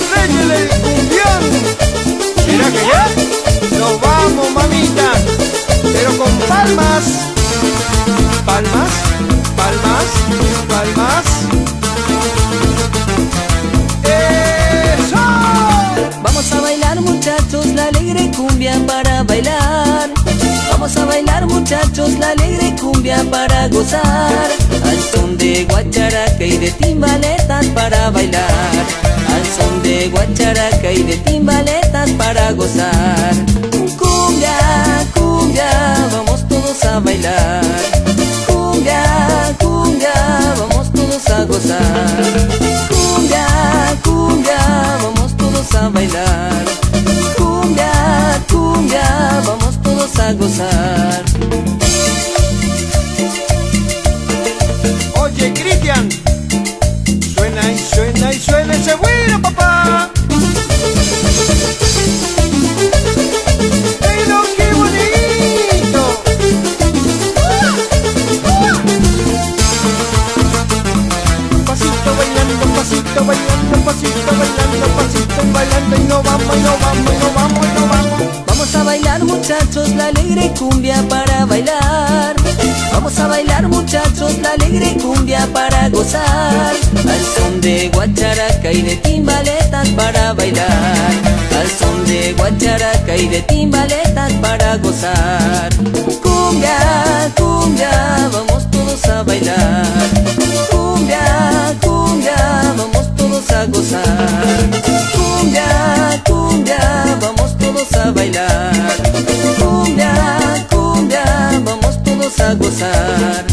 los reyes del cumbión. ¿Será que ya? Nos vamos, mamita, pero con palmas. Palmas, palmas, palmas. ¡Eso! Vamos a bailar muchachos la alegre cumbia para bailar Vamos a bailar muchachos la alegre cumbia para gozar Al son de guacharaca y de timbaletas para bailar de guacharaca y de timbaletas para gozar. Cumbia, cumbia, vamos todos a bailar. Cumbia, cumbia, vamos todos a gozar. Cumbia, cumbia, vamos todos a bailar. Cumbia, cumbia, vamos todos a gozar. Oye, Cristian, pasito bailando, pasito bailando y no vamos, no vamos, no vamos, no vamos. Vamos a bailar muchachos la alegre cumbia para bailar. Vamos a bailar muchachos la alegre cumbia para gozar. Al son de guacharaca y de timbaletas para bailar. Al son de guacharaca y de timbaletas para gozar a bailar. Cumbia, cumbia, vamos todos a gozar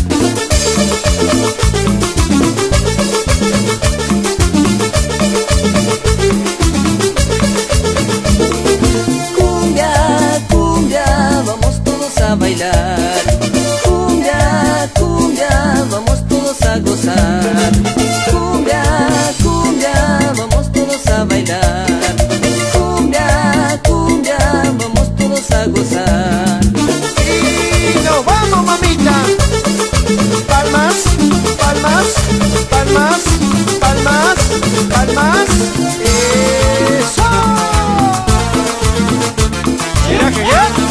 Yeah?